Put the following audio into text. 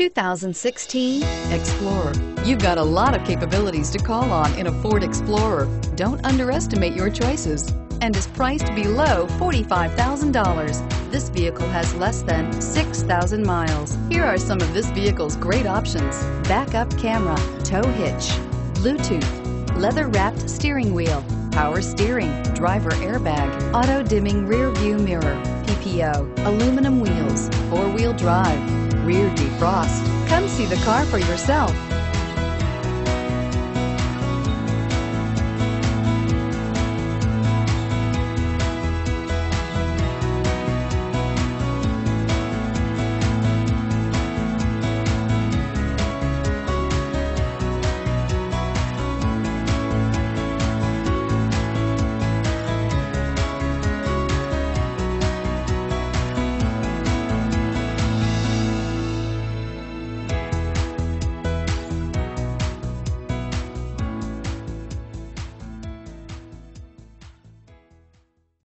2016 Explorer. You've got a lot of capabilities to call on in a Ford Explorer. Don't underestimate your choices and is priced below $45,000. This vehicle has less than 6,000 miles. Here are some of this vehicle's great options. Backup camera, tow hitch, Bluetooth, leather-wrapped steering wheel, power steering, driver airbag, auto-dimming rear view mirror, PPO, aluminum wheels, four-wheel drive, rear defrost. Come see the car for yourself.